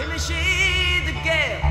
Let me see the girl.